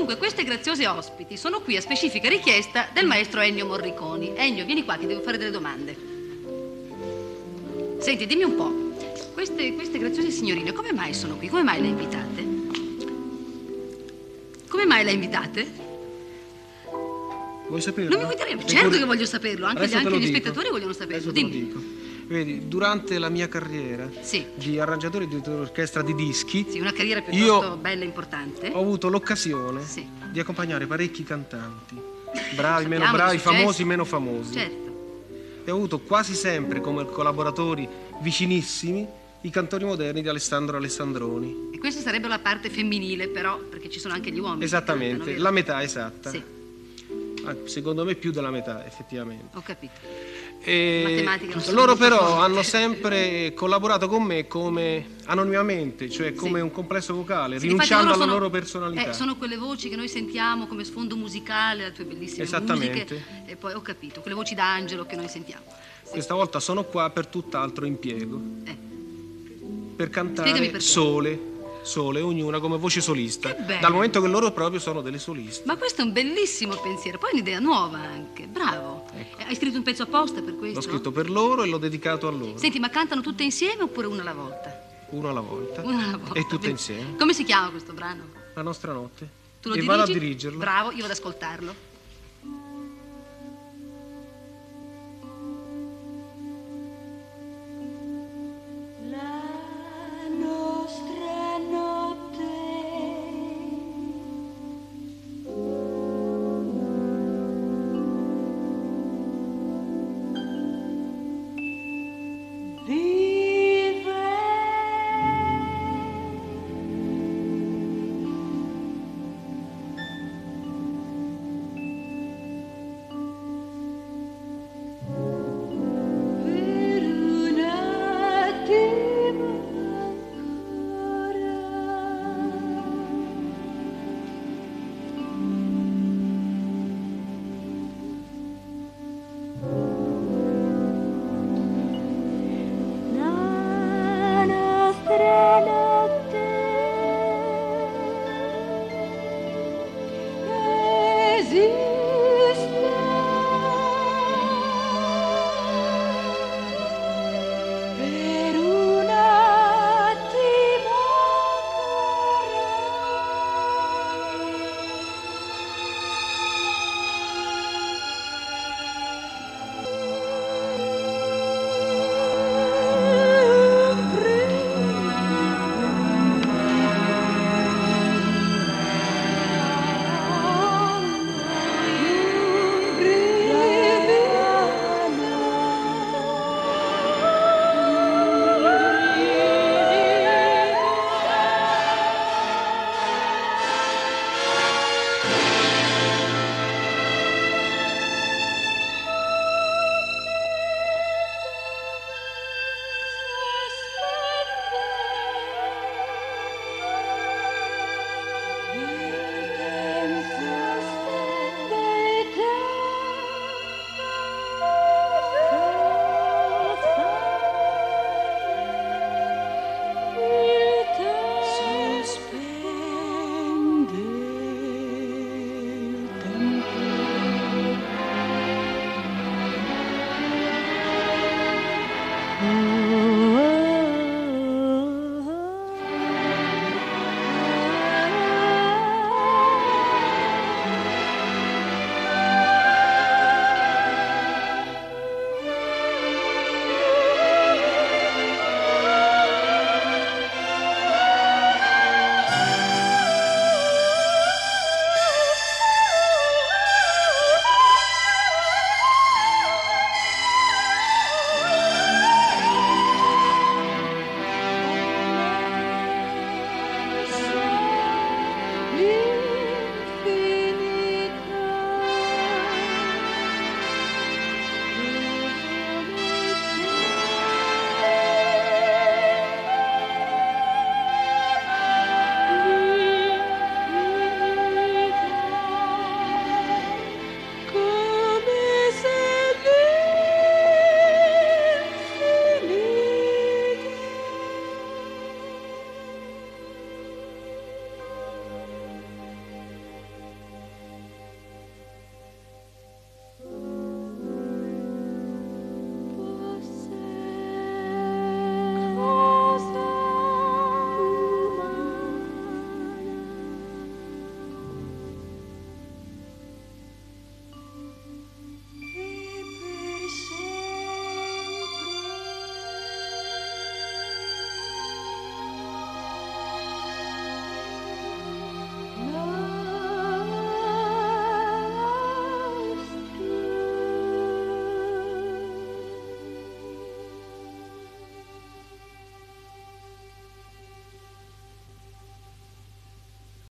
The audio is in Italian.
Dunque, queste graziose ospiti sono qui a specifica richiesta del maestro Ennio Morriconi. Ennio, vieni qua, ti devo fare delle domande. Senti, dimmi un po'. Queste, queste graziose signorine, come mai sono qui? Come mai le invitate? Come mai le invitate? Vuoi saperlo? Non mi vuoi dire? Certo che voglio saperlo, anche, gli, anche gli spettatori vogliono saperlo. Adesso Dimmi. Vedi, durante la mia carriera Sì. di arrangiatore di orchestra di dischi, Sì, una carriera piuttosto bella e importante. ho avuto l'occasione Sì. di accompagnare parecchi cantanti. Bravi, meno Sappiamo bravi, famosi, meno famosi. Certo. E ho avuto quasi sempre come collaboratori vicinissimi i cantori moderni di Alessandro Alessandroni. E questa sarebbe la parte femminile, però, perché ci sono anche gli uomini. Esattamente, cantano, la metà esatta. Sì, Ah, Secondo me più della metà, effettivamente. ho capito. E loro però hanno sempre collaborato con me come anonimamente, cioè come Sì. un complesso vocale, Sì, rinunciando alla sono- loro personalità. eh, sono quelle voci che noi sentiamo come sfondo musicale, le tue bellissime Esattamente. musiche. E poi ho capito, quelle voci d'angelo che noi sentiamo. Questa volta sono qua per tutt'altro impiego, Eh, per cantare sole, sole, ognuna come voce solista, dal momento che loro proprio sono delle soliste. ma questo è un bellissimo pensiero, poi è un'idea nuova anche, bravo. Ecco. Hai scritto un pezzo apposta per questo? L'ho scritto per loro e l'ho dedicato a loro, Senti, ma cantano tutte insieme oppure una alla volta? uno alla volta. Una alla volta. E tutte insieme. Come si chiama questo brano? La nostra notte. Tu lo e dirigi? vado a dirigerlo. Bravo, io vado ad ascoltarlo. Yeah.